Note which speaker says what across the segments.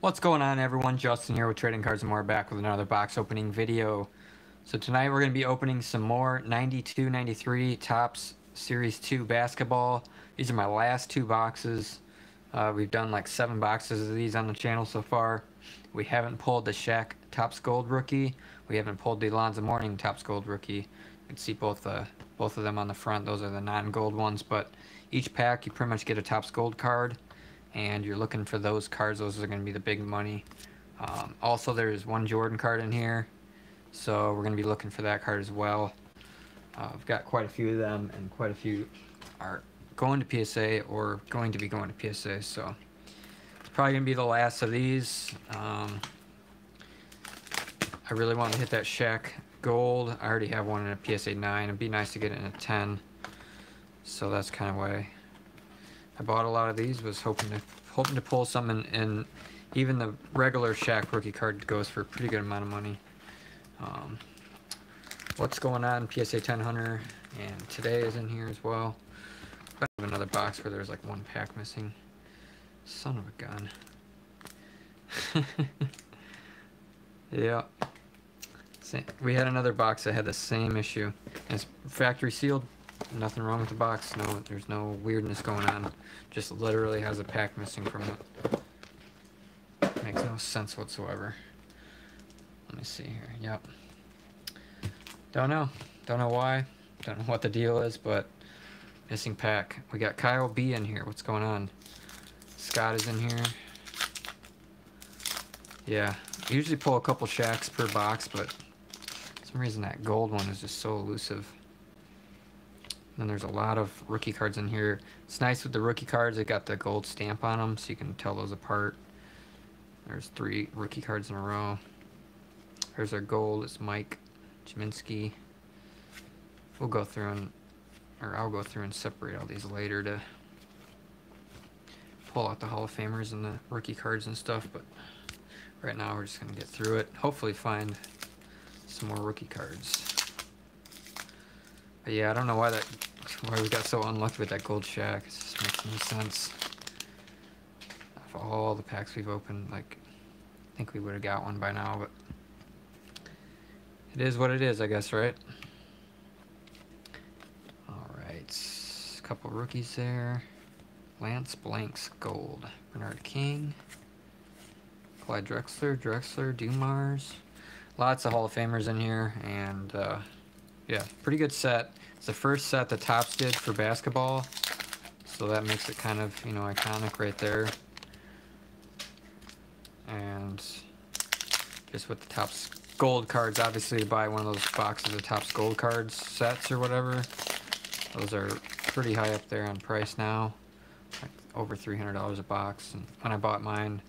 Speaker 1: What's going on everyone? Justin here with Trading Cards and More back with another box opening video. So tonight we're going to be opening some more 92-93 Topps Series 2 basketball. These are my last two boxes. Uh, we've done like seven boxes of these on the channel so far. We haven't pulled the Shaq Topps Gold rookie. We haven't pulled the Alonzo Mourning Topps Gold rookie. You can see both uh, both of them on the front. Those are the non-gold ones. But each pack you pretty much get a Topps Gold card and you're looking for those cards, those are going to be the big money. Um, also, there's one Jordan card in here, so we're going to be looking for that card as well. Uh, I've got quite a few of them, and quite a few are going to PSA or going to be going to PSA, so it's probably going to be the last of these. Um, I really want to hit that Shaq Gold. I already have one in a PSA 9. It'd be nice to get it in a 10, so that's kind of why I bought a lot of these, was hoping to hoping to pull some, and, and even the regular Shaq rookie card goes for a pretty good amount of money. Um, what's going on, PSA 10 Hunter, and today is in here as well. I have another box where there's like one pack missing. Son of a gun. yeah. We had another box that had the same issue. It's factory sealed, Nothing wrong with the box. No, there's no weirdness going on. Just literally has a pack missing from it. Makes no sense whatsoever. Let me see here. Yep. Don't know. Don't know why. Don't know what the deal is, but missing pack. We got Kyle B in here. What's going on? Scott is in here. Yeah. I usually pull a couple Shaqs per box, but some reason that gold one is just so elusive. Then there's a lot of rookie cards in here. It's nice with the rookie cards, they got the gold stamp on them, so you can tell those apart. There's three rookie cards in a row. There's our gold, it's Mike Gminski. We'll go through and, or I'll go through and separate all these later to pull out the Hall of Famers and the rookie cards and stuff, but right now we're just going to get through it. Hopefully find some more rookie cards. But yeah, I don't know why that why we got so unlucky with that gold Shaq. It just makes no sense. Of all the packs we've opened, like, I think we would have got one by now, but it is what it is, I guess, right? Alright, couple rookies there. Lance Blanks Gold. Bernard King. Clyde Drexler, Drexler, Dumars. Lots of Hall of Famers in here, and uh, yeah, pretty good set. It's the first set the Topps did for basketball, so that makes it kind of, you know, iconic right there. And just with the Topps gold cards, obviously to buy one of those boxes of Topps gold cards sets or whatever, those are pretty high up there on price now, like over $300 a box. And when I bought mine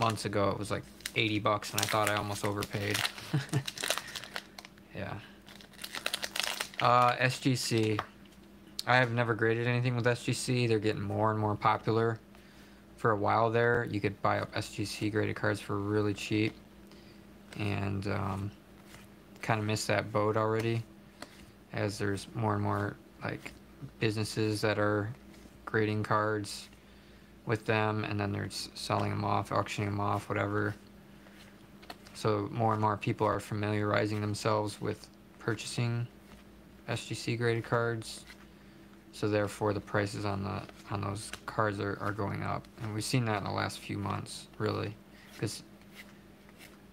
Speaker 1: months ago, it was like 80 bucks, and I thought I almost overpaid. yeah. Uh, SGC. I have never graded anything with SGC. They're getting more and more popular. For a while there, you could buy up SGC graded cards for really cheap. And um, kind of missed that boat already. As there's more and more like businesses that are grading cards with them and then they're selling them off, auctioning them off, whatever. So more and more people are familiarizing themselves with purchasing SGC graded cards. So therefore the prices on the on those cards are, are going up. And we've seen that in the last few months, really. Because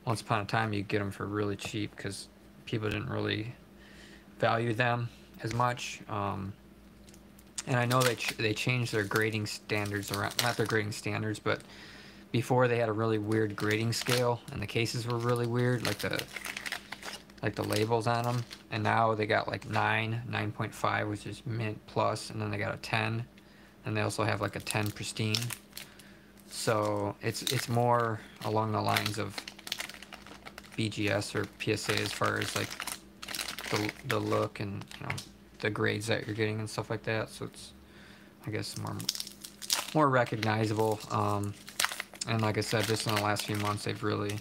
Speaker 1: once upon a time you get them for really cheap because people didn't really value them as much. Um, and I know they, ch they changed their grading standards around, not their grading standards, but before they had a really weird grading scale and the cases were really weird, like the like the labels on them. And now they got like 9, 9.5, which is mint plus, and then they got a 10. And they also have like a 10 pristine. So it's it's more along the lines of BGS or PSA as far as like the, the look and you know the grades that you're getting and stuff like that. So it's I guess more more recognizable. Um, and like I said, just in the last few months, they've really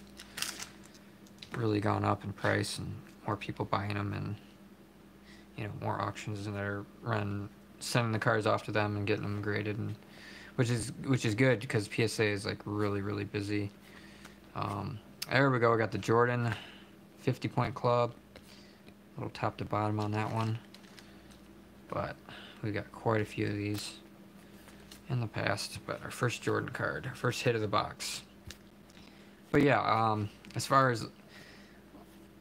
Speaker 1: really gone up in price and more people buying them and you know more auctions that are run sending the cars off to them and getting them graded and which is which is good because PSA is like really really busy Um, there we go. We got the Jordan 50 point club. A little top to bottom on that one. But we got quite a few of these in the past. But our first Jordan card, our first hit of the box. But yeah, um, as far as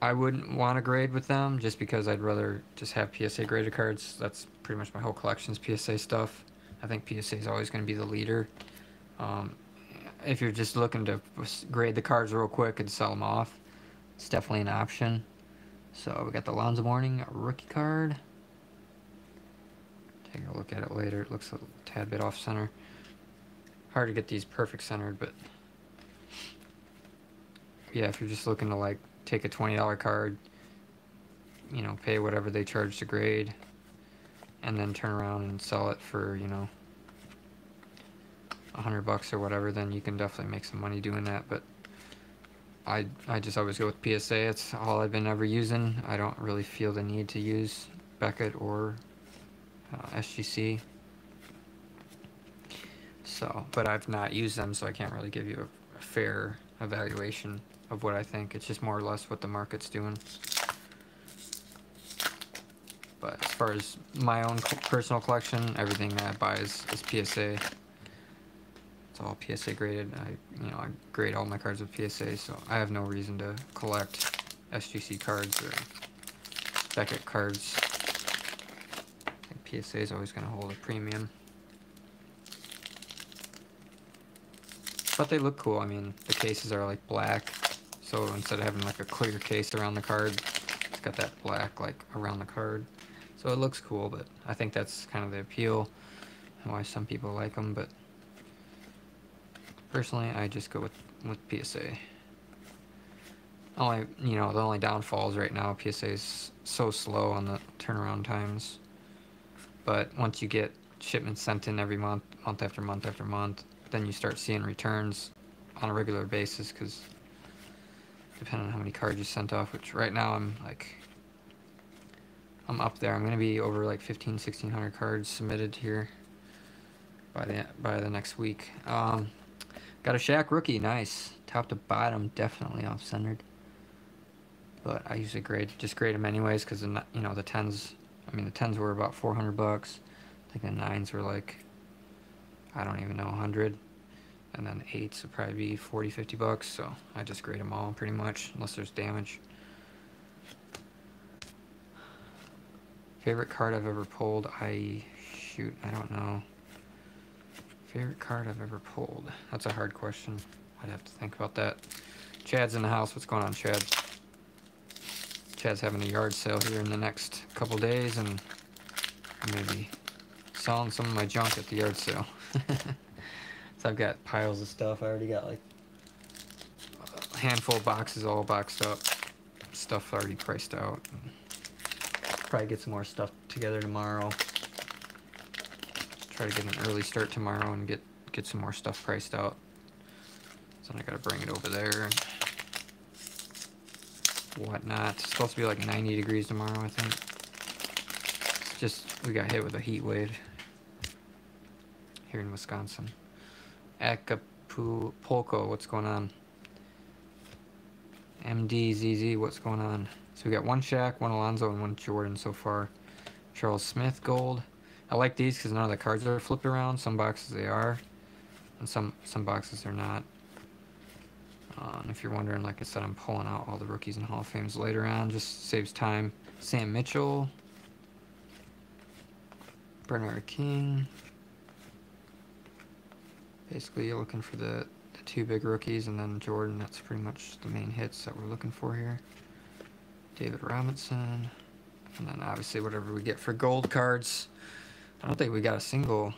Speaker 1: I wouldn't want to grade with them just because I'd rather just have PSA graded cards. That's pretty much my whole collection's PSA stuff. I think PSA is always going to be the leader. Um, if you're just looking to grade the cards real quick and sell them off, it's definitely an option. So we got the Alonzo Mourning rookie card. Take a look at it later. It looks a tad bit off center. Hard to get these perfect centered, but yeah, if you're just looking to like take a $20 card, you know, pay whatever they charge to grade, and then turn around and sell it for, you know, a hundred bucks or whatever, then you can definitely make some money doing that. But I I just always go with PSA. It's all I've been ever using. I don't really feel the need to use Beckett or uh, SGC. So, but I've not used them, so I can't really give you a, a fair evaluation of what I think. It's just more or less what the market's doing. But as far as my own personal collection, everything that I buy is, is PSA. It's all PSA graded. I, you know, I grade all my cards with PSA, so I have no reason to collect SGC cards or Beckett cards. I think PSA is always going to hold a premium. But they look cool. I mean, the cases are like black, so instead of having like a clear case around the card, it's got that black like around the card. So it looks cool, but I think that's kind of the appeal and why some people like them, but Personally, I just go with, with PSA. Only, you know, the only downfalls right now, PSA is so slow on the turnaround times. But once you get shipments sent in every month, month after month after month, then you start seeing returns on a regular basis because depending on how many cards you sent off, which right now I'm like, I'm up there. I'm going to be over like 15, 1600 cards submitted here by the, by the next week. Um, Got a Shaq rookie, nice. Top to bottom, definitely off-centered. But I usually grade, just grade them anyways, because, you know, the 10s, I mean, the 10s were about 400 bucks. I think the 9s were like, I don't even know, 100. And then 8s would probably be 40, 50 bucks, so I just grade them all pretty much, unless there's damage. Favorite card I've ever pulled? I, shoot, I don't know. Favorite card I've ever pulled? That's a hard question. I'd have to think about that. Chad's in the house. What's going on, Chad? Chad's having a yard sale here in the next couple days, and I'm going to be selling some of my junk at the yard sale. so I've got piles of stuff. I already got like a handful of boxes all boxed up. Stuff already priced out. Probably get some more stuff together tomorrow try to get an early start tomorrow and get get some more stuff priced out. So I gotta bring it over there whatnot. It's supposed to be like 90 degrees tomorrow, I think. It's just we got hit with a heat wave here in Wisconsin. Acapulco, what's going on? MDZZ, what's going on? So we got one Shaq, one Alonzo, and one Jordan so far. Charles Smith gold. I like these because none of the cards are flipped around. Some boxes they are, and some some boxes they're not. Uh, and if you're wondering, like I said, I'm pulling out all the rookies and Hall of Fames later on. Just saves time. Sam Mitchell. Bernard King. Basically, you're looking for the, the two big rookies, and then Jordan. That's pretty much the main hits that we're looking for here. David Robinson. And then obviously whatever we get for gold cards. I don't think we got a single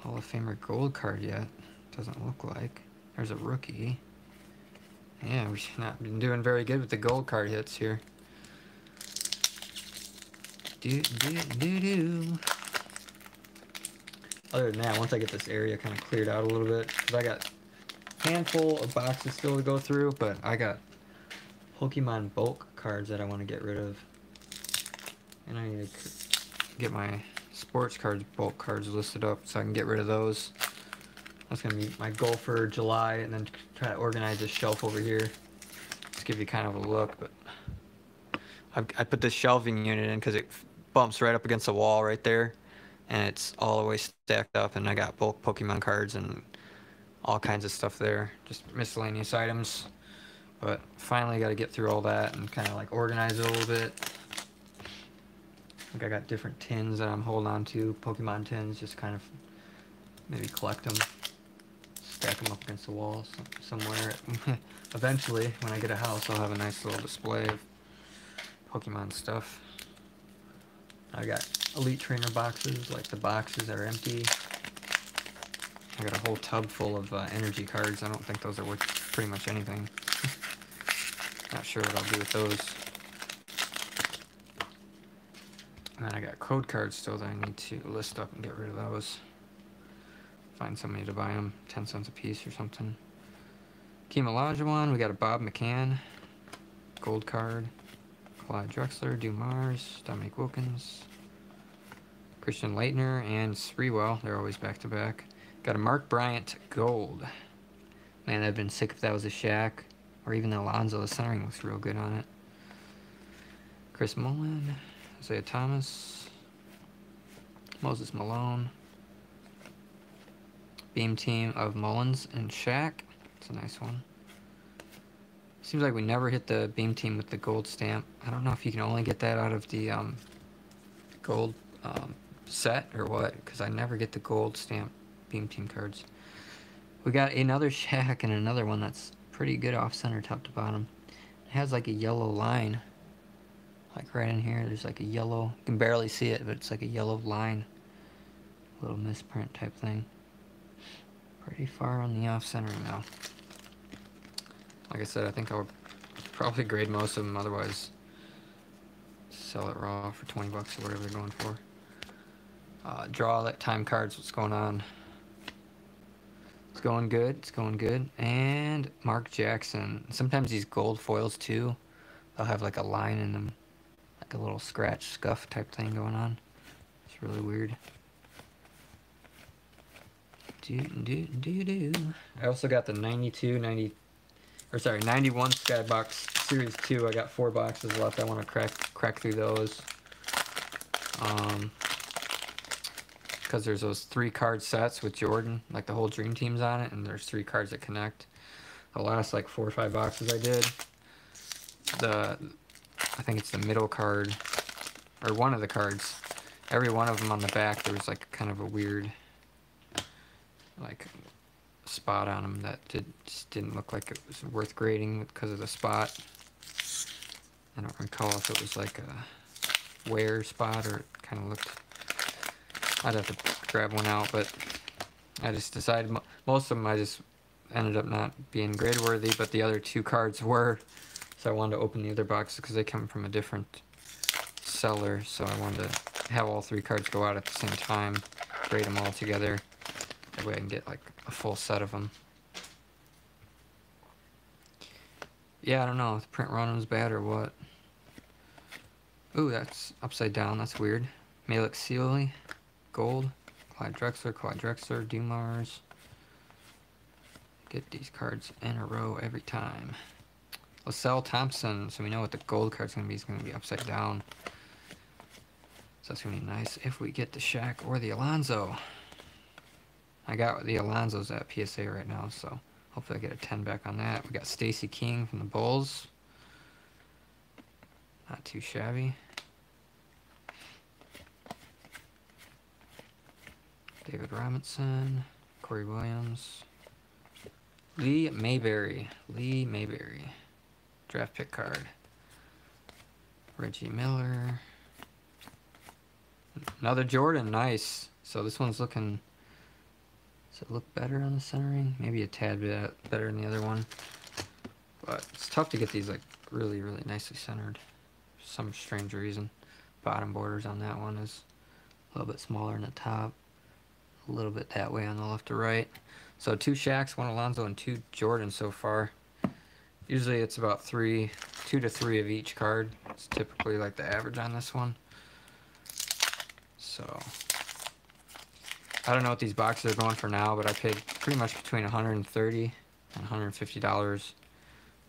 Speaker 1: Hall of Famer gold card yet. Doesn't look like. There's a rookie. Yeah, we've not been doing very good with the gold card hits here. Do, do, do, do. Other than that, once I get this area kind of cleared out a little bit, because I got a handful of boxes still to go through, but I got Pokemon bulk cards that I want to get rid of. And I need to get my sports cards, bulk cards listed up so I can get rid of those. That's gonna be my goal for July, and then try to organize this shelf over here. Just give you kind of a look, but I, I put this shelving unit in because it bumps right up against the wall right there, and it's all the way stacked up. And I got bulk Pokemon cards and all kinds of stuff there, just miscellaneous items. But finally, got to get through all that and kind of like organize it a little bit. Like I got different tins that I'm holding on to, Pokemon tins, just kind of maybe collect them, stack them up against the wall somewhere. Eventually, when I get a house, I'll have a nice little display of Pokemon stuff. I got Elite Trainer boxes, like the boxes are empty. I got a whole tub full of uh, energy cards. I don't think those are worth pretty much anything. Not sure what I'll do with those. And then I got code cards still that I need to list up and get rid of those. Find somebody to buy them, 10 cents a piece or something. Keem Olajuwon, we got a Bob McCann, gold card. Clyde Drexler, Dumars, Dominique Wilkins, Christian Laettner and Sprewell. They're always back to back. Got a Mark Bryant gold. Man, I've been sick if that was a Shaq. Or even the Alonzo. The centering looks real good on it. Chris Mullin, Isiah Thomas, Moses Malone. Beam team of Mullins and Shaq. It's a nice one. Seems like we never hit the beam team with the gold stamp. I don't know if you can only get that out of the um, gold um, set or what, because I never get the gold stamp beam team cards. We got another Shaq and another one that's pretty good off center top to bottom. It has like a yellow line. Like right in here, there's like a yellow, you can barely see it, but it's like a yellow line. Little misprint type thing. Pretty far on the off center now. Like I said, I think I would probably grade most of them, otherwise sell it raw for 20 bucks or whatever they're going for. Uh, draw that time cards, what's going on? It's going good, it's going good. And Mark Jackson. Sometimes these gold foils too, they'll have like a line in them. Like a little scratch, scuff type thing going on. It's really weird. Do, do, do, do. I also got the 92, 90, or sorry, 91 Skybox Series 2. I got four boxes left. I want to crack crack through those. Um, because there's those three card sets with Jordan, like the whole Dream Team's on it, and there's three cards that connect. The last like four or five boxes I did, the I think it's the middle card, or one of the cards. Every one of them on the back, there was like kind of a weird, like spot on them that did, just didn't look like it was worth grading because of the spot. I don't recall if it was like a wear spot or it kind of looked... I'd have to grab one out, but I just decided most of them I just ended up not being grade worthy, but the other two cards were. So I wanted to open the other box because they come from a different seller. So I wanted to have all three cards go out at the same time, grade them all together. That way I can get like a full set of them. Yeah, I don't know if the print run was bad or what. Ooh, that's upside down. That's weird. Malik Sealy, gold. Clyde Drexler, Clyde Drexler, Dumars. Get these cards in a row every time. LaSalle Thompson, so we know what the gold card's going to be. It's going to be upside down. So that's going to be nice if we get the Shaq or the Alonzo. I got the Alonzo's at PSA right now, so hopefully I get a 10 back on that. We got Stacy King from the Bulls. Not too shabby. David Robinson, Corey Williams, Lee Mayberry, Lee Mayberry, draft pick card, Reggie Miller, another Jordan, nice. So this one's looking does it look better on the centering? Maybe a tad bit better than the other one. But it's tough to get these like really, really nicely centered. For some strange reason. Bottom borders on that one is a little bit smaller than the top. A little bit that way on the left to right. So two Shaqs, one Alonzo, and two Jordan so far. Usually it's about three, two to three of each card. It's typically like the average on this one. So I don't know what these boxes are going for now, but I paid pretty much between 130 and 150 dollars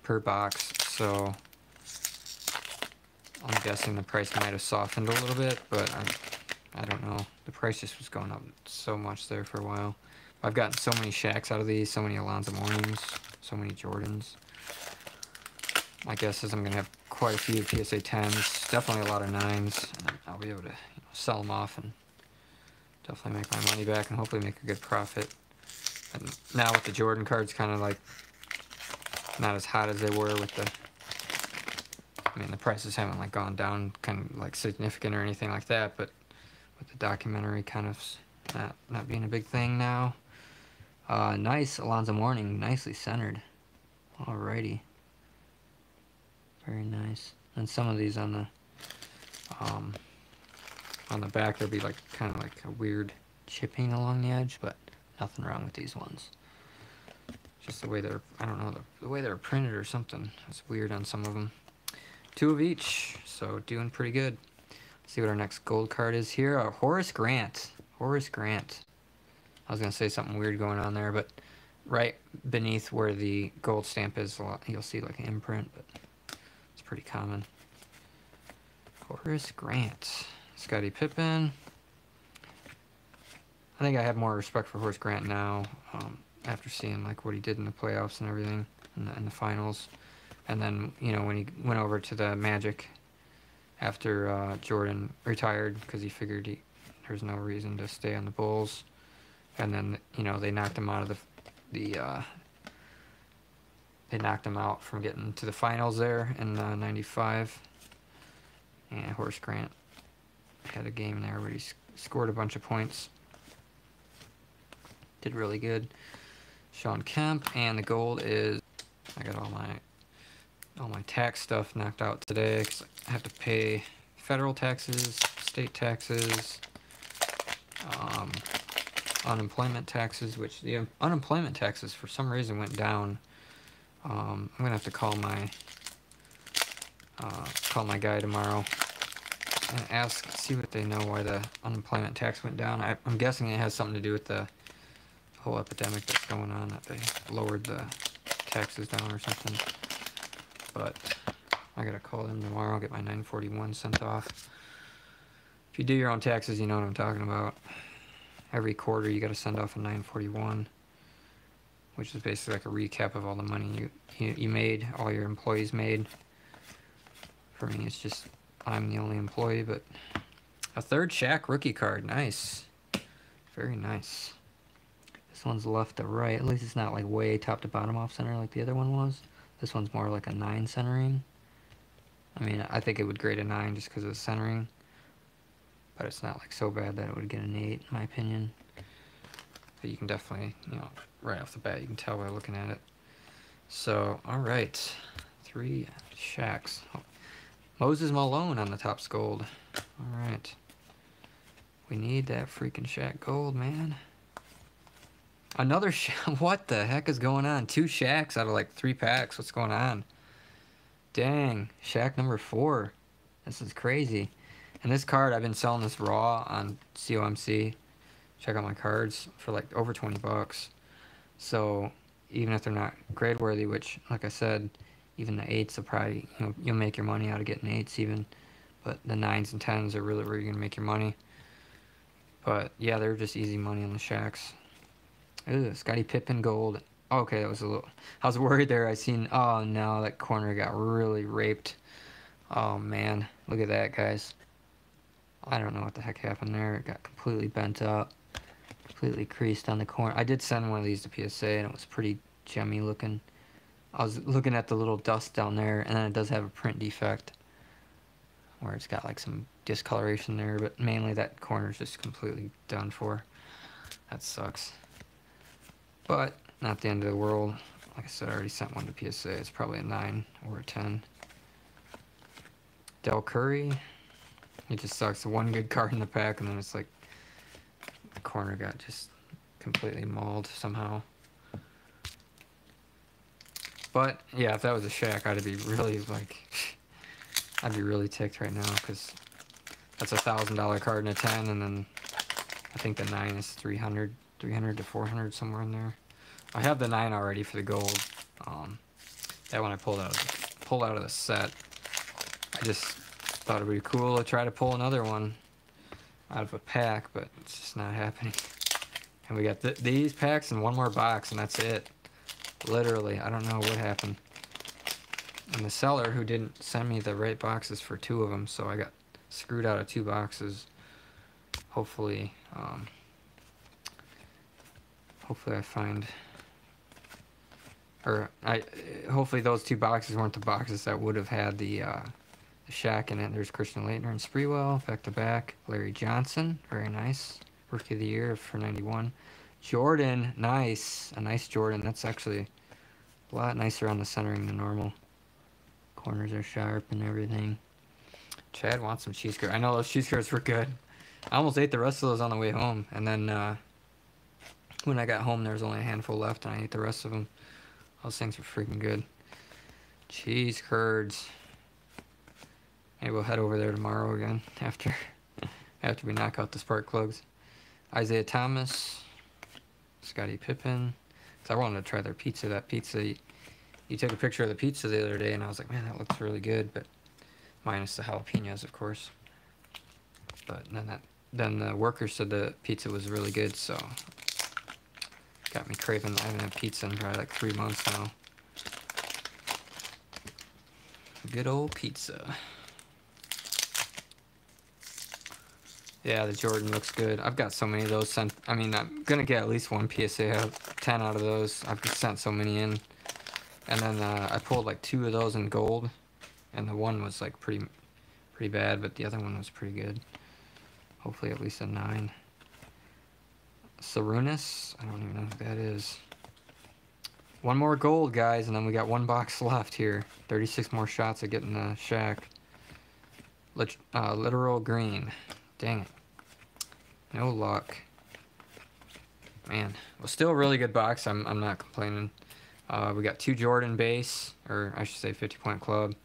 Speaker 1: per box. So I'm guessing the price might have softened a little bit, but I, I don't know. The price just was going up so much there for a while. I've gotten so many Shaqs out of these, so many Alonzo Mornings, so many Jordans. My guess is I'm going to have quite a few PSA 10s, definitely a lot of 9s, and I'll be able to you know, sell them off and definitely make my money back and hopefully make a good profit. And now with the Jordan cards kind of like not as hot as they were with the I mean the prices haven't like gone down kind of like significant or anything like that but with the documentary kind of not not being a big thing now. Uh, nice Alonzo Mourning nicely centered. Alrighty. Very nice. And some of these on the um, on the back there'll be like kind of like a weird chipping along the edge but nothing wrong with these ones. Just the way they're I don't know the, the way they're printed or something it's weird on some of them two of each so doing pretty good see what our next gold card is here. Uh, Horace Grant. Horace Grant. I was gonna say something weird going on there but right beneath where the gold stamp is you'll see like an imprint but it's pretty common. Horace Grant. Scottie Pippen. I think I have more respect for Horace Grant now um, after seeing like what he did in the playoffs and everything in the, in the, finals. And then, you know, when he went over to the Magic after uh, Jordan retired because he figured he, there's no reason to stay on the Bulls. And then, you know, they knocked him out of the, the uh, they knocked him out from getting to the finals there in uh, 95. And Horace Grant had a game there where he scored a bunch of points. Did really good. Shawn Kemp, and the gold is, I got all my all my tax stuff knocked out today because I have to pay federal taxes, state taxes, um, unemployment taxes, which the unemployment taxes for some reason went down. Um, I'm gonna have to call my uh, call my guy tomorrow and ask, see what they know why the unemployment tax went down. I, am guessing it has something to do with the whole epidemic that's going on, that they lowered the taxes down or something. But I gotta call them tomorrow, I'll get my 941 sent off. If you do your own taxes, you know what I'm talking about. Every quarter you gotta send off a 941, which is basically like a recap of all the money you, you, made, all your employees made. For me, it's just I'm the only employee, but a third Shaq rookie card. Nice. Very nice. This one's left to right. At least it's not like way top to bottom off center like the other one was. This one's more like a 9 centering. I mean, I think it would grade a 9 just because of the centering. But it's not like so bad that it would get an 8 in my opinion. But you can definitely, you know, right off the bat, you can tell by looking at it. So, alright. Three Shaqs. Oh, Moses Malone on the Topps Gold. Alright. We need that freaking Shaq Gold, man. Another Shaq. What the heck is going on? Two Shaqs out of like three packs. What's going on? Dang. Shaq number four. This is crazy. And this card, I've been selling this raw on COMC. Check out my cards for like over 20 bucks. So even if they're not grade worthy, which, like I said, even the eights will probably you know you'll make your money out of getting eights even but the nines and tens are really where you're gonna make your money but yeah they're just easy money on the Shaqs Ooh, Scottie Pippen gold. Okay that was a little I was worried there. I seen oh no that corner got really raped. Oh man look at that guys. I don't know what the heck happened there. It got completely bent up completely creased on the corner. I did send one of these to PSA and it was pretty gemmy looking. I was looking at the little dust down there, and then it does have a print defect where it's got like some discoloration there, but mainly that corner is just completely done for. That sucks. But not the end of the world. Like I said, I already sent one to PSA. It's probably a 9 or a 10. Dell Curry. It just sucks. One good card in the pack, and then it's like the corner got just completely mauled somehow. But yeah, if that was a Shaq, I'd be really like, I'd be really ticked right now because that's a thousand dollar card in a ten, and then I think the 9 is 300, 300 to 400, somewhere in there. I have the 9 already for the gold. Um, that one I pulled out, of, pulled out of the set. I just thought it'd be cool to try to pull another one out of a pack, but it's just not happening. And we got th these packs and one more box, and that's it. Literally, I don't know what happened. And the seller who didn't send me the right boxes for two of them, so I got screwed out of two boxes. Hopefully, um, hopefully I find, or I, hopefully those two boxes weren't the boxes that would have had the, uh, Shaq in it. There's Christian Laettner and Sprewell, back to back. Larry Johnson, very nice. Rookie of the Year for 91. Jordan, nice. A nice Jordan. That's actually a lot nicer on the centering than normal. Corners are sharp and everything. Chad wants some cheese curds. I know those cheese curds were good. I almost ate the rest of those on the way home. And then uh, when I got home, there was only a handful left, and I ate the rest of them. Those things are freaking good. Cheese curds. Maybe we'll head over there tomorrow again after after we knock out the spark plugs. Isiah Thomas, Scottie Pippen. Cause I wanted to try their pizza. That pizza, you, you took a picture of the pizza the other day, and I was like, man, that looks really good, but minus the jalapenos, of course. But then that, then the workers said the pizza was really good, so got me craving. I haven't had pizza in probably like three months now. Good old pizza. Yeah, the Jordan looks good. I've got so many of those sent. I mean, I'm gonna get at least one PSA out, 10 out of those. I've just sent so many in. And then uh, I pulled like two of those in gold. And the one was like pretty pretty bad, but the other one was pretty good. Hopefully at least a 9. Sarunas, I don't even know who that is. One more gold, guys, and then we got one box left here. 36 more shots of getting the Shaq. Lit uh, literal green. Dang it. No luck. Man, well, still a really good box. I'm, I'm not complaining. Uh, we got two Jordan base, or I should say 50 point club.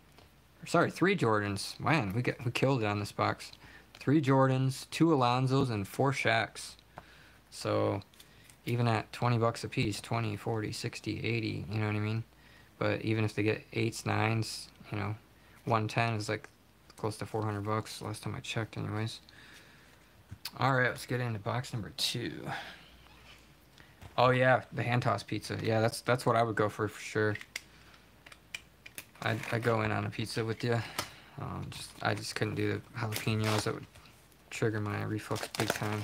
Speaker 1: Or, sorry, three Jordans. Man, we got we killed it on this box. Three Jordans, two Alonzos, and four Shaqs. So even at 20 bucks a piece, 20, 40, 60, 80, you know what I mean? But even if they get eights, nines, you know, 110 is like close to 400 bucks last time I checked anyways. All right, let's get into box number two. Oh yeah, the hand toss pizza. Yeah, that's that's what I would go for for sure. I'd, I'd go in on a pizza with you. Um, just I just couldn't do the jalapenos. That would trigger my reflux big time.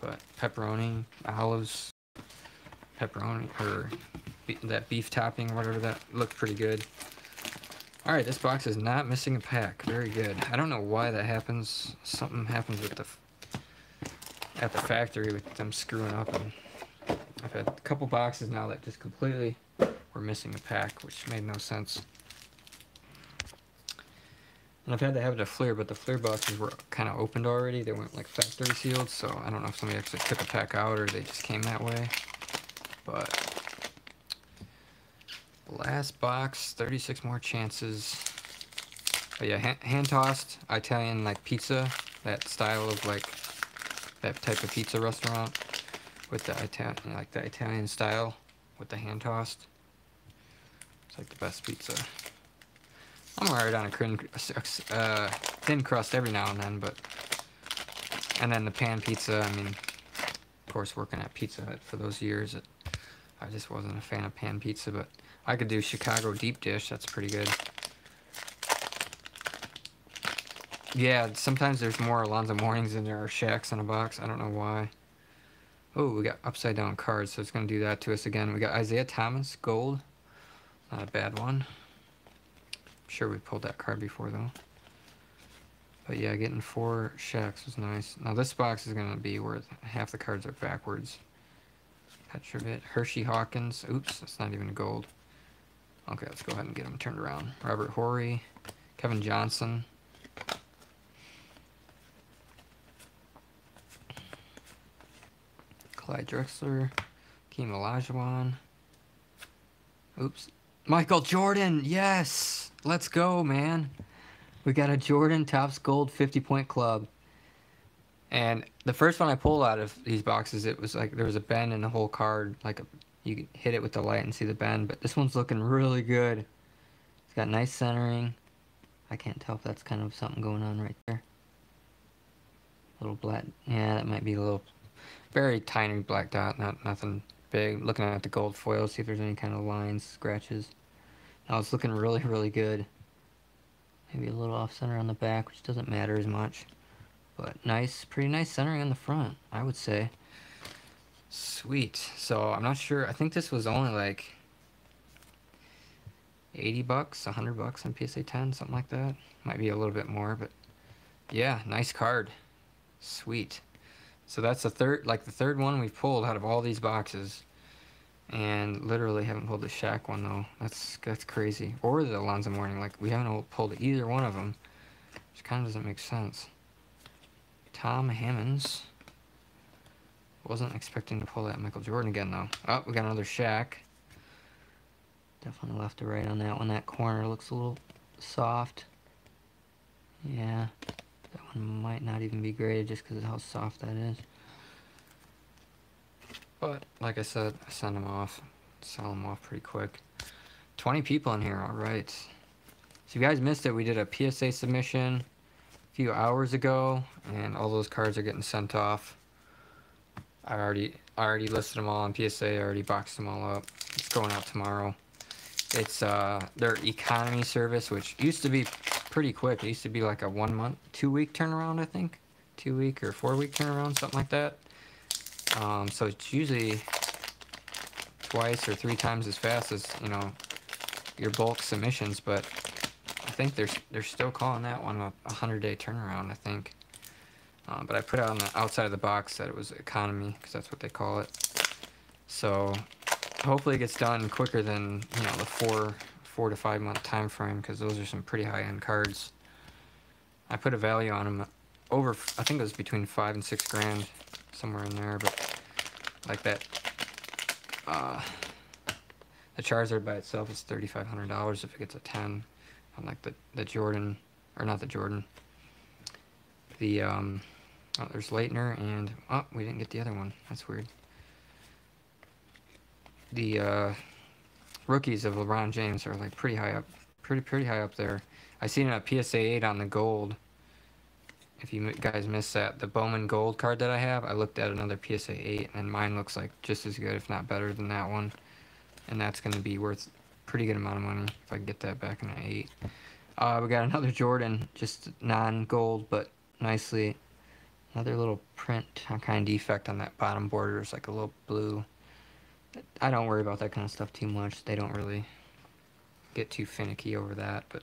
Speaker 1: But pepperoni, olives, pepperoni, or that beef topping, whatever that looked pretty good. All right, this box is not missing a pack. Very good. I don't know why that happens. Something happens with the at the factory with them screwing up. And I've had a couple boxes now that just completely were missing a pack, which made no sense. And I've had to have the Fleer, but the Fleer boxes were kind of opened already. They weren't like factory sealed, so I don't know if somebody actually took a pack out or they just came that way. But last box, 36 more chances. But yeah, hand, hand tossed Italian like pizza, that style of like that type of pizza restaurant with the Italian, like the Italian style with the hand tossed. It's like the best pizza. I'm alright on a thin, uh, thin crust every now and then, but and then the pan pizza. I mean, of course, working at Pizza Hut for those years, it, I just wasn't a fan of pan pizza, but I could do Chicago deep dish. That's pretty good. Yeah, sometimes there's more Alonzo Mournings than there are Shaqs in a box. I don't know why. Oh, we got upside down cards, so it's going to do that to us again. We got Isiah Thomas, gold. Not a bad one. Sure we pulled that card before, though. But yeah, getting four Shaqs was nice. Now this box is going to be where half the cards are backwards. Petrovic, Hersey Hawkins. Oops, that's not even gold. Okay, let's go ahead and get them turned around. Robert Horry, Kevin Johnson, Clyde Drexler, Keem Olajuwon. Oops. Michael Jordan, yes! Let's go, man. We got a Jordan Topps Gold 50 point club. And the first one I pulled out of these boxes, it was like there was a bend in the whole card. Like a, you hit it with the light and see the bend. But this one's looking really good. It's got nice centering. I can't tell if that's kind of something going on right there. Little black. Yeah, that might be a little very tiny black dot. Not nothing big. Looking at the gold foil, see if there's any kind of lines, scratches. Now it's looking really, really good. Maybe a little off center on the back, which doesn't matter as much. But nice, pretty nice centering on the front, I would say. Sweet. So I'm not sure. I think this was only like 80 bucks, 100 bucks on PSA 10, something like that. Might be a little bit more, but yeah, nice card. Sweet. So that's the third, like the third one we've pulled out of all these boxes. And literally haven't pulled the Shaq one though. That's that's crazy. Or the Alonzo Mourning. Like we haven't pulled either one of them, which kind of doesn't make sense. Tom Hammonds. Wasn't expecting to pull that Michael Jordan again though. Oh, we got another Shaq. Definitely left to right on that one. That corner looks a little soft. Yeah, that one might not even be graded just because of how soft that is. But, like I said, I send them off. Sell them off pretty quick. 20 people in here, alright. So if you guys missed it, we did a PSA submission a few hours ago. And all those cards are getting sent off. I already I already listed them all on PSA. I already boxed them all up. It's going out tomorrow. It's uh, their economy service, which used to be pretty quick. It used to be like a one month, two week turnaround, I think. Two week or four week turnaround, something like that. Um, so it's usually twice or three times as fast as you know your bulk submissions, but I think they're they're still calling that one a hundred day turnaround. I think, uh, but I put it on the outside of the box that it was economy because that's what they call it. So hopefully it gets done quicker than you know the four four to five month time frame because those are some pretty high end cards. I put a value on them over I think it was between five and six grand somewhere in there, but like that. Uh, the Charizard by itself is thirty five hundred dollars if it gets a ten. Unlike the the Jordan, or not the Jordan. The um, oh, there's Laettner and oh, we didn't get the other one. That's weird. The uh, rookies of LeBron James are like pretty high up, pretty pretty high up there. I seen a PSA eight on the gold if you guys missed that, the Bowman Gold card that I have, I looked at another PSA 8, and mine looks like just as good, if not better than that one. And that's going to be worth pretty good amount of money if I get that back in an 8. Uh, we got another Jordan, just non-gold, but nicely. Another little print kind of defect on that bottom border. It's like a little blue. I don't worry about that kind of stuff too much. They don't really get too finicky over that, but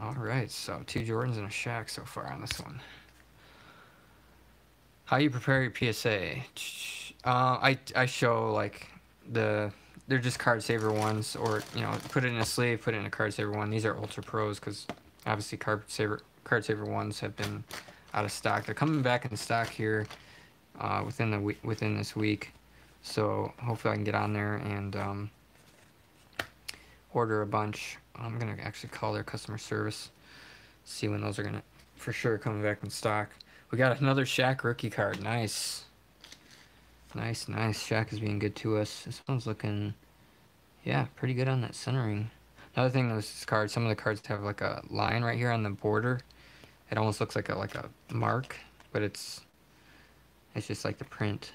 Speaker 1: all right, so two Jordans and a Shaq so far on this one. How you prepare your PSA? Uh, I I show like the they're just card saver ones, or you know, put it in a sleeve, put it in a card saver one. These are ultra pros because obviously card saver card saver ones have been out of stock. They're coming back in stock here uh, within the within this week. So hopefully I can get on there and um, order a bunch. I'm gonna actually call their customer service, see when those are gonna for sure coming back in stock. We got another Shaq rookie card. Nice. Nice, nice. Shaq is being good to us. This one's looking, yeah, pretty good on that centering. Another thing with this card, some of the cards have like a line right here on the border. It almost looks like a like a mark, but it's it's just like the print.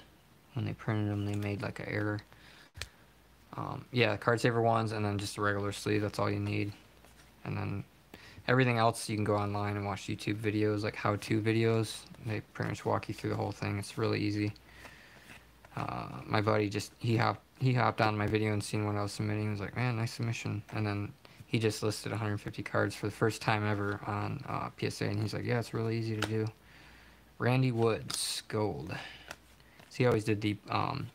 Speaker 1: When they printed them, they made like an error. Um, yeah, card saver ones, and then just a regular sleeve. That's all you need. And then everything else, you can go online and watch YouTube videos, like how-to videos. They pretty much walk you through the whole thing. It's really easy. Uh, my buddy just he hopped he hopped on my video and seen what I was submitting. He was like, "Man, nice submission." And then he just listed 150 cards for the first time ever on uh, PSA, and he's like, "Yeah, it's really easy to do." Randy Woods, gold. So he always did the um,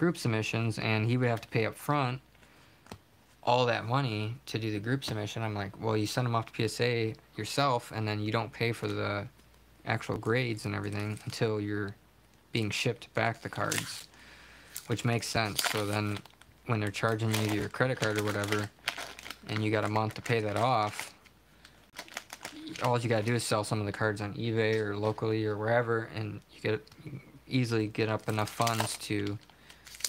Speaker 1: group submissions and he would have to pay up front all that money to do the group submission. I'm like, well, you send them off to PSA yourself and then you don't pay for the actual grades and everything until you're being shipped back the cards, which makes sense. So then when they're charging you your credit card or whatever and you got a month to pay that off, all you gotta do is sell some of the cards on eBay or locally or wherever, and you get easily get up enough funds to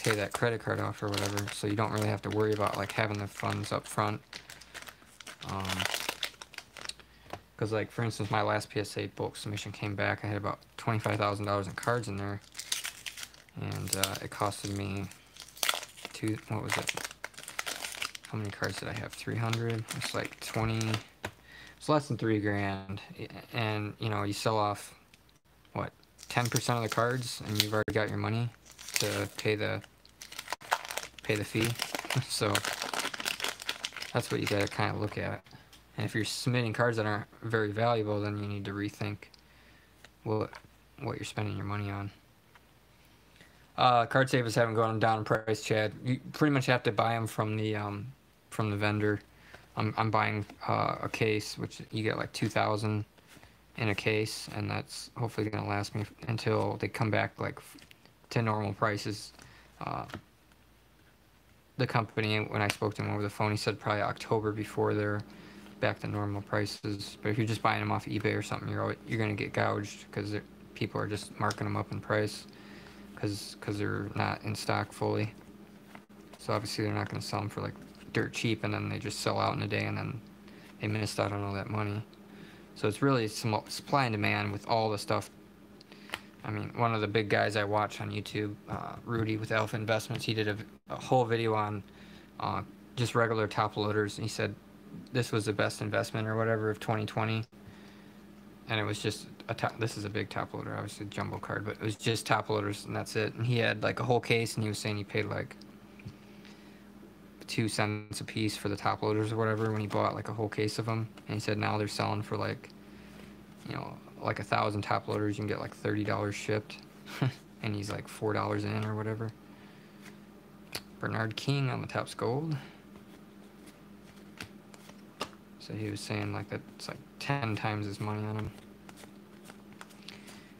Speaker 1: pay that credit card off or whatever. So you don't really have to worry about like having the funds up front. Um, because like for instance, my last PSA bulk submission came back. I had about twenty five thousand dollars in cards in there, and uh, it costed me two. What was it? How many cards did I have? Three hundred. It's like twenty. It's less than three grand, and you know you sell off what ten percent of the cards, and you've already got your money to pay the pay the fee. so that's what you gotta kind of look at. And if you're submitting cards that aren't very valuable, then you need to rethink what what you're spending your money on. Uh, card savers haven't gone down in price, Chad. You pretty much have to buy them from the um, from the vendor. I'm I'm buying uh, a case, which you get like two thousand in a case, and that's hopefully gonna last me until they come back like to normal prices. Uh, the company, when I spoke to him over the phone, he said probably October before they're back to normal prices. But if you're just buying them off eBay or something, you're always, you're gonna get gouged because people are just marking them up in price because because they're not in stock fully. So obviously they're not gonna sell them for like dirt cheap, and then they just sell out in a day, and then they missed out on all that money. So it's really supply and demand with all the stuff. I mean, one of the big guys I watch on YouTube, uh, Rudy with Alpha Investments, he did a, a whole video on uh, just regular top loaders. And he said this was the best investment or whatever of 2020 and it was just a top this is a big top loader obviously jumbo card but it was just top loaders and that's it. And he had like a whole case and he was saying he paid like two cents a piece for the top loaders or whatever when he bought like a whole case of them and he said now they're selling for like you know like a thousand top loaders you can get like thirty dollars shipped and he's like four dollars in or whatever Bernard King on the Topps Gold so he was saying like that it's like 10 times his money on him.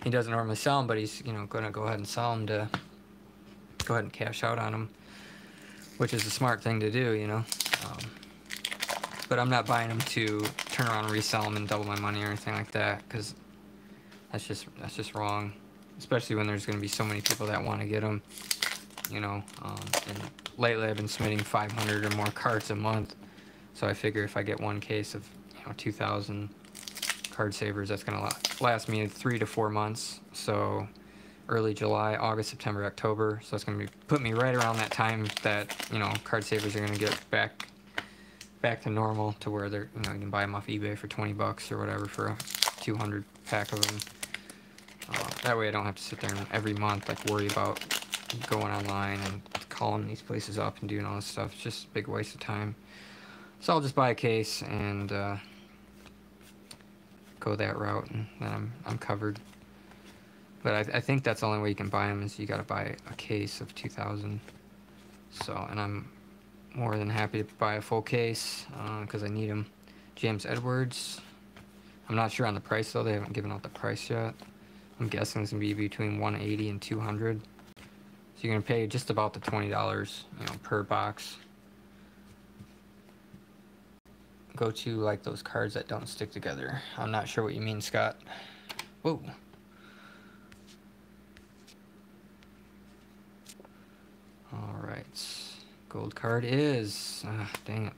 Speaker 1: He doesn't normally sell them, but he's, you know, going to go ahead and sell them to go ahead and cash out on them, which is a smart thing to do, you know. Um, but I'm not buying them to turn around and resell them and double my money or anything like that, because that's just that's just wrong. Especially when there's going to be so many people that want to get them, you know. Um, and lately, I've been submitting 500 or more cards a month, so I figure if I get one case of you know 2,000 card savers, that's gonna last me three to four months. So early July, August, September, October. So it's gonna be put me right around that time that you know card savers are gonna get back back to normal to where they're you know you can buy them off eBay for 20 bucks or whatever for a 200 pack of them. That way I don't have to sit there and every month like worry about going online and calling these places up and doing all this stuff. It's just a big waste of time. So I'll just buy a case and uh, go that route, and then I'm I'm covered. But I, I think that's the only way you can buy them is you got to buy a case of 2,000. So, and I'm more than happy to buy a full case because uh, I need them. James Edwards. I'm not sure on the price though. They haven't given out the price yet. I'm guessing it's gonna be between 180 and 200. So you're gonna pay just about the $20, you know, per box go to like those cards that don't stick together. I'm not sure what you mean, Scott. Whoa. Alright. Gold card is... ah, dang it.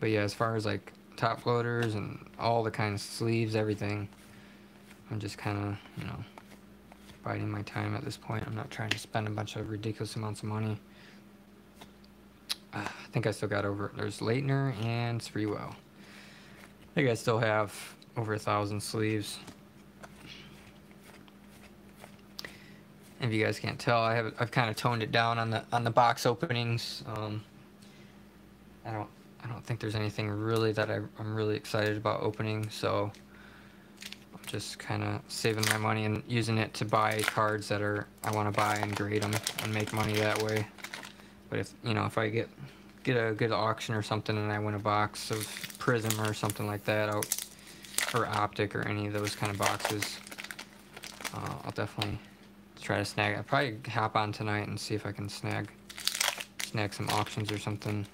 Speaker 1: But yeah, as far as like top loaders and all the kind of sleeves, everything, I'm just kind of, you know, biding my time at this point. I'm not trying to spend a bunch of ridiculous amounts of money. I think I still got over, there's Laettner and Sprewell. I think I still have over a thousand sleeves. If you guys can't tell, I have I've kind of toned it down on the on the box openings. Um, I don't I don't think there's anything really that I, I'm really excited about opening, so I'm just kind of saving my money and using it to buy cards that are I want to buy and grade them and make money that way. But if, you know, if I get get a good auction or something and I win a box of Prism or something like that or Optic or any of those kind of boxes, uh, I'll definitely try to snag. I'll probably hop on tonight and see if I can snag snag some auctions or something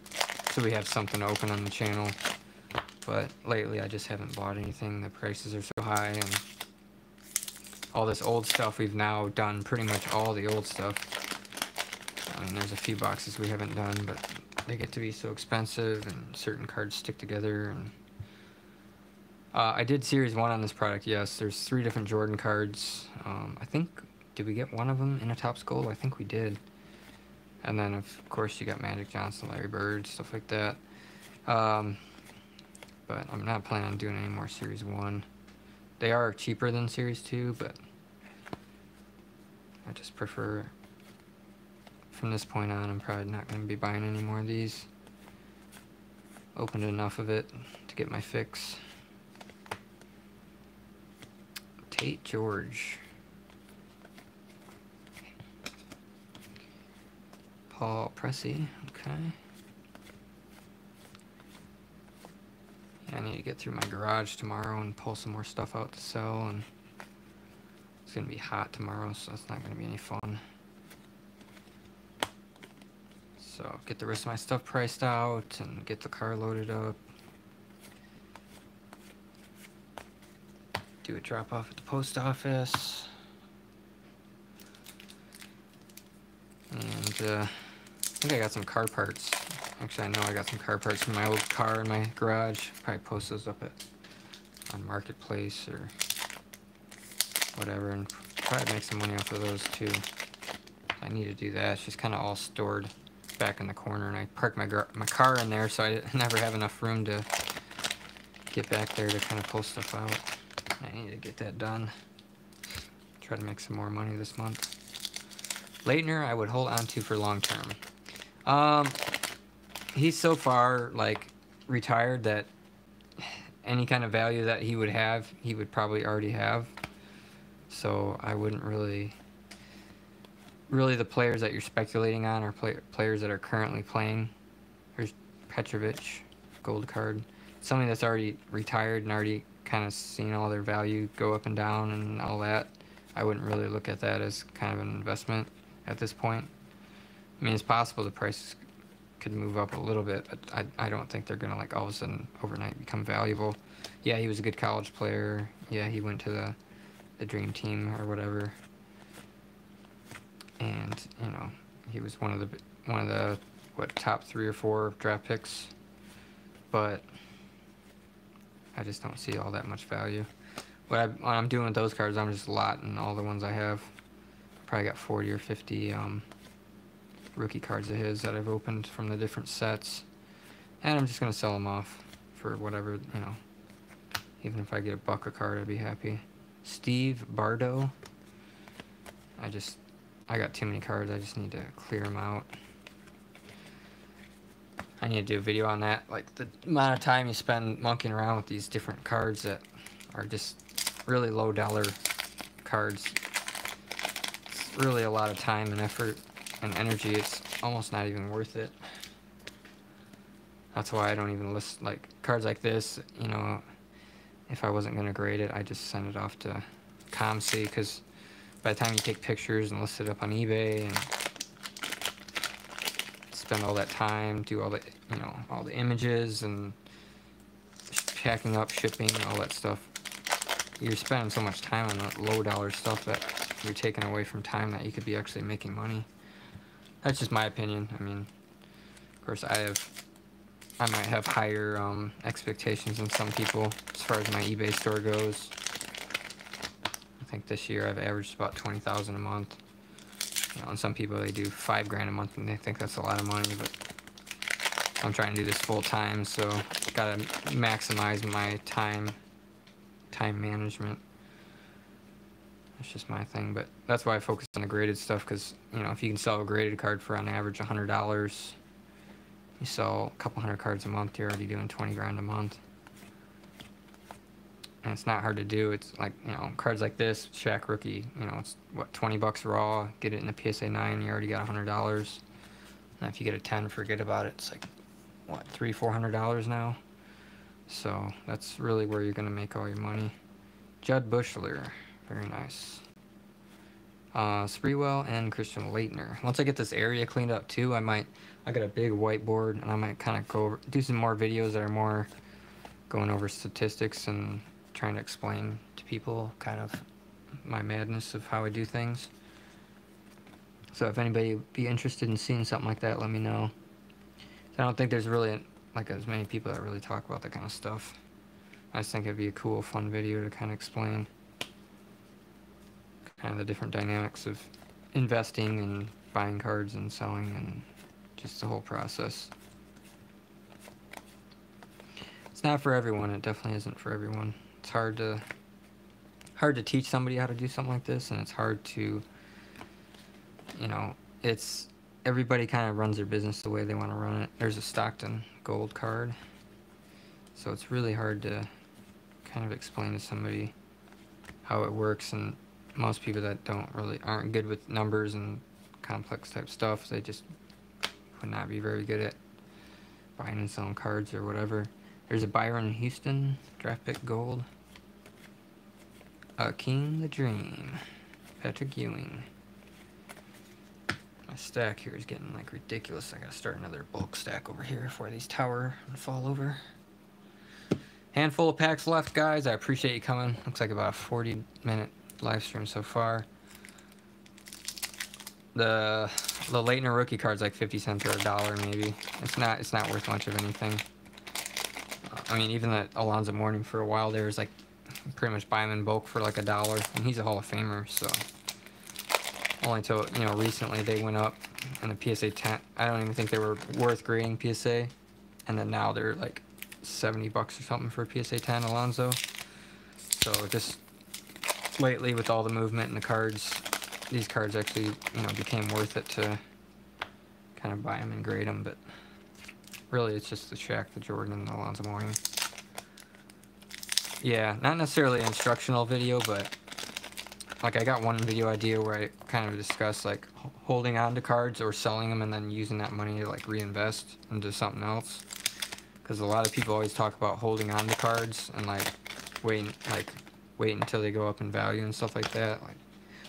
Speaker 1: so we have something open on the channel. But lately I just haven't bought anything. The prices are so high and all this old stuff we've now done pretty much all the old stuff. I mean there's a few boxes we haven't done but they get to be so expensive and certain cards stick together and uh, I did series one on this product yes. There's three different Jordan cards. Um, I think did we get one of them in a Topps Gold? I think we did and then of course you got Magic Johnson Larry Bird stuff like that um, but I'm not planning on doing any more series one they are cheaper than series two but I just prefer from this point on, I'm probably not going to be buying any more of these. Opened enough of it to get my fix. Tate George. Paul Pressey, okay. I need to get through my garage tomorrow and pull some more stuff out to sell and it's gonna be hot tomorrow so it's not gonna be any fun. So get the rest of my stuff priced out and get the car loaded up. Do a drop off at the post office. And uh, think I got some car parts. Actually, I know I got some car parts from my old car in my garage. Probably post those up at on Marketplace or whatever and probably make some money off of those too. I need to do that. It's just kind of all stored back in the corner, and I parked my my car in there, so I never have enough room to get back there to kind of pull stuff out. I need to get that done. Try to make some more money this month. Laettner, I would hold on to for long term. Um, he's so far like retired that any kind of value that he would have, he would probably already have. So I wouldn't really really the players that you're speculating on are play, players that are currently playing. There's Petrovic, gold card. Somebody that's already retired and already kind of seen all their value go up and down and all that. I wouldn't really look at that as kind of an investment at this point. I mean, it's possible the price could move up a little bit, but I, I don't think they're going to like all of a sudden overnight become valuable. Yeah, he was a good college player. Yeah, he went to the, the dream team or whatever and you know he was one of the one of the what top three or four draft picks, but I just don't see all that much value. What, I, what I'm doing with those cards, I'm just lotting all the ones I have. Probably got 40 or 50 um, rookie cards of his that I've opened from the different sets, and I'm just gonna sell them off for whatever you know. Even if I get a buck a card, I'd be happy. Steve Bardo. I just I got too many cards. I just need to clear them out. I need to do a video on that. Like the amount of time you spend monkeying around with these different cards that are just really low dollar cards. It's really a lot of time and effort and energy. It's almost not even worth it. That's why I don't even list like cards like this. You know, if I wasn't gonna grade it, I just send it off to COMC because by the time you take pictures and list it up on eBay and spend all that time, do all the, you know, all the images and packing up, shipping, all that stuff, you're spending so much time on that low dollar stuff that you're taking away from time that you could be actually making money. That's just my opinion. I mean, of course, I have, I might have higher um, expectations than some people as far as my eBay store goes I think this year I've averaged about 20,000 a month. You know, and some people, they do five grand a month and they think that's a lot of money, but I'm trying to do this full time, so gotta maximize my time, time management. That's just my thing, but that's why I focus on the graded stuff, because, you know, if you can sell a graded card for on average $100, you sell a couple hundred cards a month, you're already doing 20 grand a month and it's not hard to do. It's like you know cards like this, Shaq rookie. You know it's what 20 bucks raw. Get it in the PSA 9, you already got hundred dollars. And if you get a 10, forget about it. It's like what three, four hundred dollars now. So that's really where you're gonna make all your money. Jud Buechler, very nice. Uh, Sprewell and Christian Laettner. Once I get this area cleaned up too, I might. I got a big whiteboard, and I might kind of go over, do some more videos that are more going over statistics and trying to explain to people kind of my madness of how I do things. So if anybody be interested in seeing something like that, let me know. I don't think there's really like as many people that really talk about that kind of stuff. I just think it'd be a cool, fun video to kind of explain of the different dynamics of investing and buying cards and selling and just the whole process. It's not for everyone. It definitely isn't for everyone. It's hard to hard to teach somebody how to do something like this, and it's hard to, you know, it's everybody kind of runs their business the way they want to run it. There's a Stockton gold card, so it's really hard to kind of explain to somebody how it works, and most people that don't really aren't good with numbers and complex type stuff, they just would not be very good at buying and selling cards or whatever. There's a Byron Houston draft pick gold. Akeem the Dream. Patrick Ewing. My stack here is getting like ridiculous. I gotta start another bulk stack over here before these tower and fall over. Handful of packs left, guys. I appreciate you coming. Looks like about a 40 minute live stream so far. The the Laettner rookie card's like 50 cents or a dollar maybe. It's not it's not worth much of anything. I mean, even the Alonzo Mourning for a while there was like pretty much buy him in bulk for like a dollar, and he's a Hall of Famer, so only until you know recently they went up in the PSA 10. I don't even think they were worth grading PSA, and then now they're like 70 bucks or something for a PSA 10 Alonzo. So just lately with all the movement and the cards, these cards actually, you know, became worth it to kind of buy them and grade them, but really it's just the Shaq, the Jordan, and the Alonzo Mourning. Yeah, not necessarily an instructional video, but like I got one video idea where I kind of discuss like holding on to cards or selling them and then using that money to like reinvest into something else. Because a lot of people always talk about holding on to cards and like waiting, like wait until they go up in value and stuff like that. Like,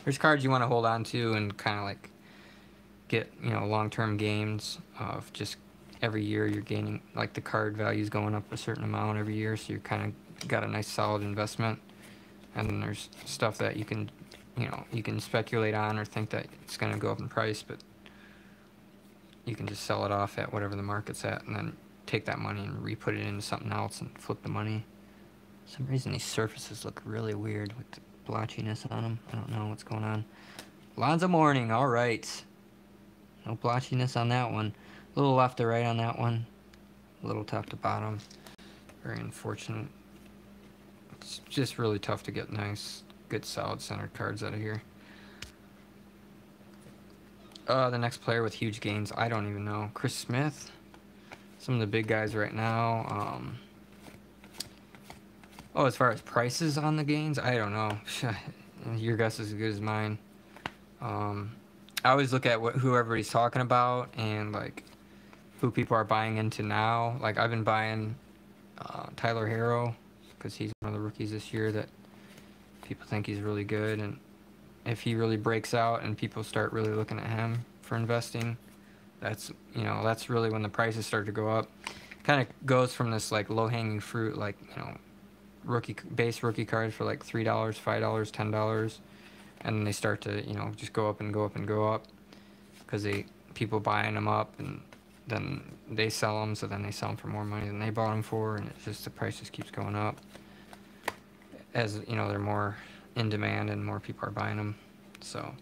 Speaker 1: there's cards you want to hold on to and kind of like get you know long-term gains of just every year you're gaining like the card values going up a certain amount every year, so you're kind of got a nice solid investment. And then there's stuff that you can, you know, you can speculate on or think that it's going to go up in price, but you can just sell it off at whatever the market's at and then take that money and re-put it into something else and flip the money some reason these surfaces look really weird with the blotchiness on them. I don't know what's going on. Lonzo Mourning, all right. No blotchiness on that one. A little left to right on that one. A little top to bottom. Very unfortunate. It's just really tough to get nice, good, solid centered cards out of here. Uh, the next player with huge gains, I don't even know. Chris Smith. Some of the big guys right now. Um, Oh, as far as prices on the gains, I don't know. Your guess is as good as mine. Um, I always look at what who everybody's talking about and like who people are buying into now. Like I've been buying uh, Tyler Herro because he's one of the rookies this year that people think he's really good, and if he really breaks out and people start really looking at him for investing, that's you know that's really when the prices start to go up. Kind of goes from this like low hanging fruit, like you know rookie base rookie cards for like three dollars, five dollars, ten dollars, and they start to you know just go up and go up and go up because they people buying them up and then they sell them, so then they sell them for more money than they bought them for, and it's just the price just keeps going up as you know they're more in demand and more people are buying them. So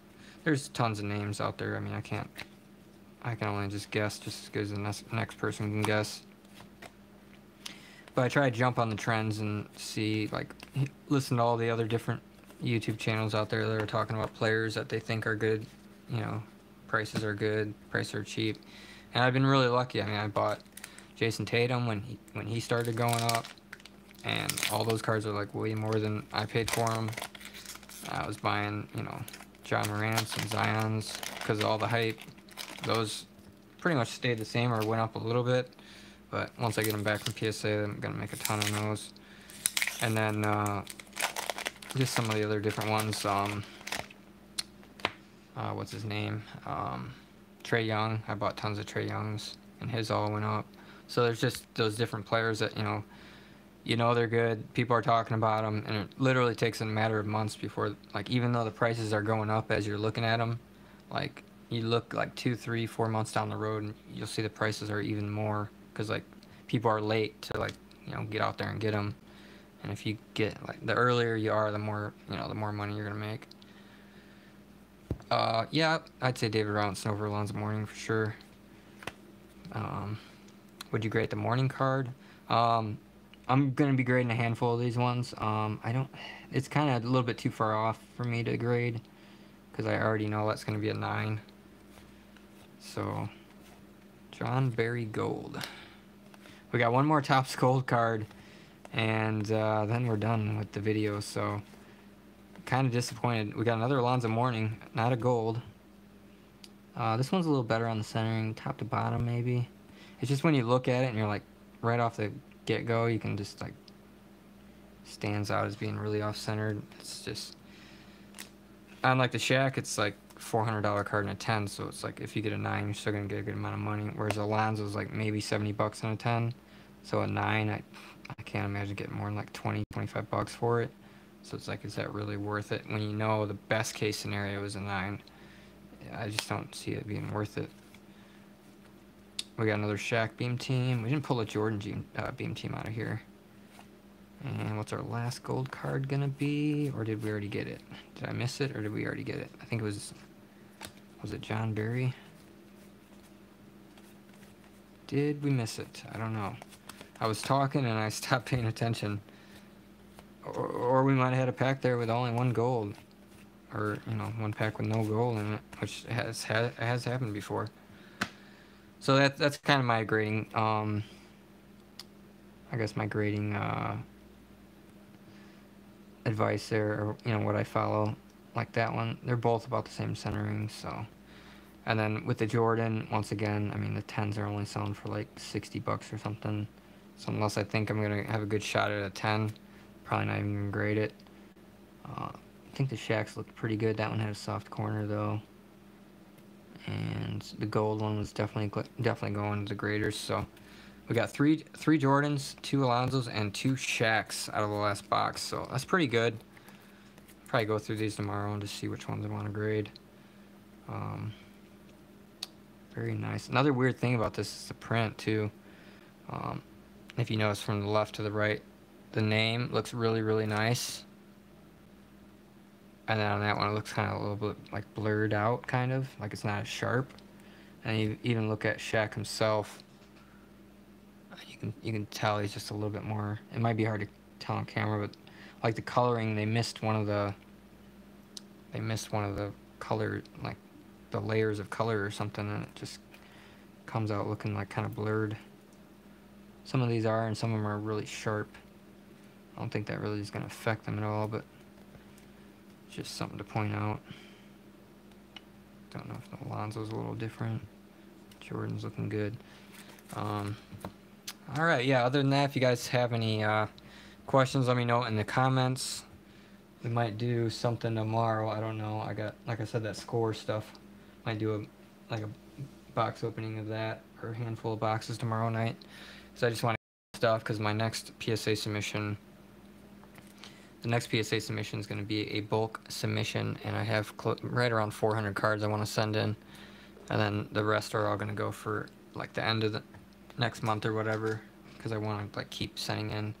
Speaker 1: there's tons of names out there. I mean, I can't. I can only just guess, just as good as the next, next person can guess. But I try to jump on the trends and see, like, listen to all the other different YouTube channels out there that are talking about players that they think are good, you know, prices are good, prices are cheap. And I've been really lucky. I mean, I bought Jayson Tatum when he when he started going up, and all those cards are like way more than I paid for them. I was buying, you know, Ja Morant's and Zion's because of all the hype. Those pretty much stayed the same or went up a little bit. But once I get them back from PSA, I'm going to make a ton of those. And then uh, just some of the other different ones. Um, uh, what's his name? Um, Trae Young. I bought tons of Trae Youngs, and his all went up. So there's just those different players that, you know, you know they're good. People are talking about them, and it literally takes a matter of months before, like, even though the prices are going up as you're looking at them, like, you look like two, three, four months down the road, and you'll see the prices are even more because like people are late to like you know get out there and get them. And if you get like the earlier you are, the more you know, the more money you're gonna make. Uh, yeah, I'd say David Robinson over Alonzo Mourning for sure. Um, would you grade the Mourning card? Um, I'm gonna be grading a handful of these ones. Um, I don't. It's kind of a little bit too far off for me to grade because I already know that's gonna be a nine. So, Jon Barry Gold. We got one more Topps Gold card, and uh, then we're done with the video. So, kind of disappointed. We got another Alonzo Mourning, not a gold. Uh, this one's a little better on the centering, top to bottom maybe. It's just when you look at it and you're like, right off the get-go, you can just like, stands out as being really off-centered. It's just, unlike the Shaq, it's like $400 card and a 10, so it's like if you get a 9, you're still going to get a good amount of money. Whereas Alonzo's like maybe 70 bucks on a 10. So a 9, I, I can't imagine getting more than like 20, 25 bucks for it. So it's like, is that really worth it when you know the best case scenario is a 9? I just don't see it being worth it. We got another Shaq Beam team. We didn't pull a Jordan Beam, uh, beam team out of here. And what's our last gold card gonna be? Or did we already get it? Did I miss it or did we already get it? I think it was, was it Jon Barry? Did we miss it? I don't know. I was talking and I stopped paying attention. Or, or we might have had a pack there with only one gold. Or, you know, one pack with no gold in it, which has, has, has happened before. So that, that's kind of my grading, um, I guess my grading, uh, advice there, or, you know, what I follow, like that one. They're both about the same centering, so. And then with the Jordan, once again, I mean, the 10s are only selling for like 60 bucks or something. So unless I think I'm going to have a good shot at a 10, probably not even going to grade it. Uh, I think the Shaqs looked pretty good. That one had a soft corner, though and the gold one was definitely definitely going to the graders. So we got three three Jordans, two Alonzos, and two Shaqs out of the last box. So that's pretty good. Probably go through these tomorrow and just see which ones I want to grade. Um, very nice. Another weird thing about this is the print too. Um, if you notice from the left to the right, the name looks really really nice and then on that one it looks kind of a little bit like blurred out kind of like it's not as sharp and you even look at Shaq himself you can you can tell he's just a little bit more it might be hard to tell on camera but like the coloring they missed one of the they missed one of the color like the layers of color or something and it just comes out looking like kind of blurred some of these are and some of them are really sharp I don't think that really is going to affect them at all but just something to point out. Don't know if the Alonzo's a little different. Jordan's looking good. Um, all right, yeah, other than that, if you guys have any uh, questions, let me know in the comments. We might do something tomorrow. I don't know. I got, like I said, that score stuff. Might do a, like a box opening of that or a handful of boxes tomorrow night. So I just want to stuff because my next PSA submission the next PSA submission is going to be a bulk submission, and I have right around 400 cards I want to send in, and then the rest are all going to go for like the end of the next month or whatever, because I want to like keep sending in,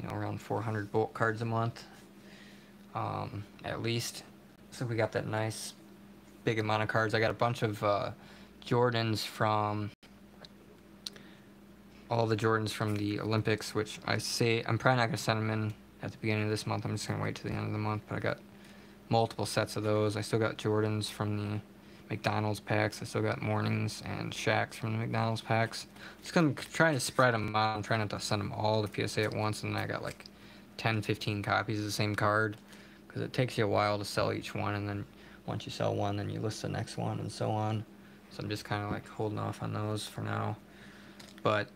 Speaker 1: you know, around 400 bolt cards a month, um, at least. So we got that nice big amount of cards. I got a bunch of uh, Jordans from all the Jordans from the Olympics, which I say I'm probably not gonna send them in at the beginning of this month. I'm just going to wait to the end of the month, but I got multiple sets of those. I still got Jordans from the McDonald's packs. I still got Mournings and Shaqs from the McDonald's packs. Just to try to spread them out. I'm trying not to send them all to PSA at once, and I got like 10, 15 copies of the same card because it takes you a while to sell each one, and then once you sell one, then you list the next one, and so on. So I'm just kind of like holding off on those for now. But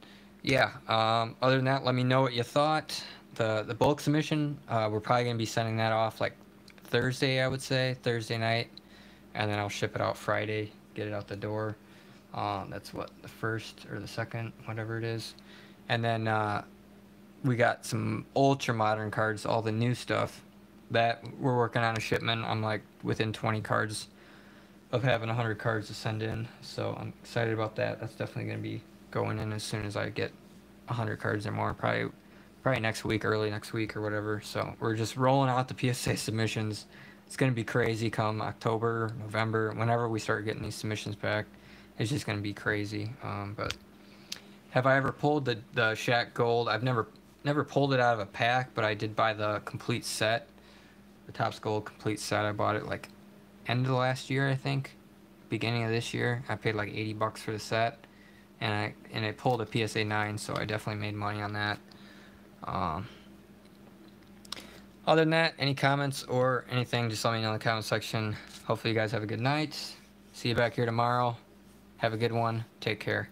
Speaker 1: yeah, um, other than that, let me know what you thought the the bulk submission, uh, we're probably gonna be sending that off like Thursday, I would say Thursday night, and then I'll ship it out Friday, get it out the door. Um, that's what the first or the second, whatever it is, and then uh, we got some ultra modern cards, all the new stuff that we're working on a shipment. I'm like within 20 cards of having 100 cards to send in, so I'm excited about that. That's definitely going to be going in as soon as I get 100 cards or more, probably probably next week, early next week or whatever. So we're just rolling out the PSA submissions. It's going to be crazy come October, November, whenever we start getting these submissions back. It's just going to be crazy. Um, but have I ever pulled the the Shaq Gold? I've never never pulled it out of a pack, but I did buy the complete set, the Topps Gold complete set. I bought it like end of last year, I think, beginning of this year. I paid like 80 bucks for the set, and I and it pulled a PSA 9, so I definitely made money on that. Um, other than that, any comments or anything, just let me know in the comment section. Hopefully you guys have a good night. See you back here tomorrow. Have a good one. Take care.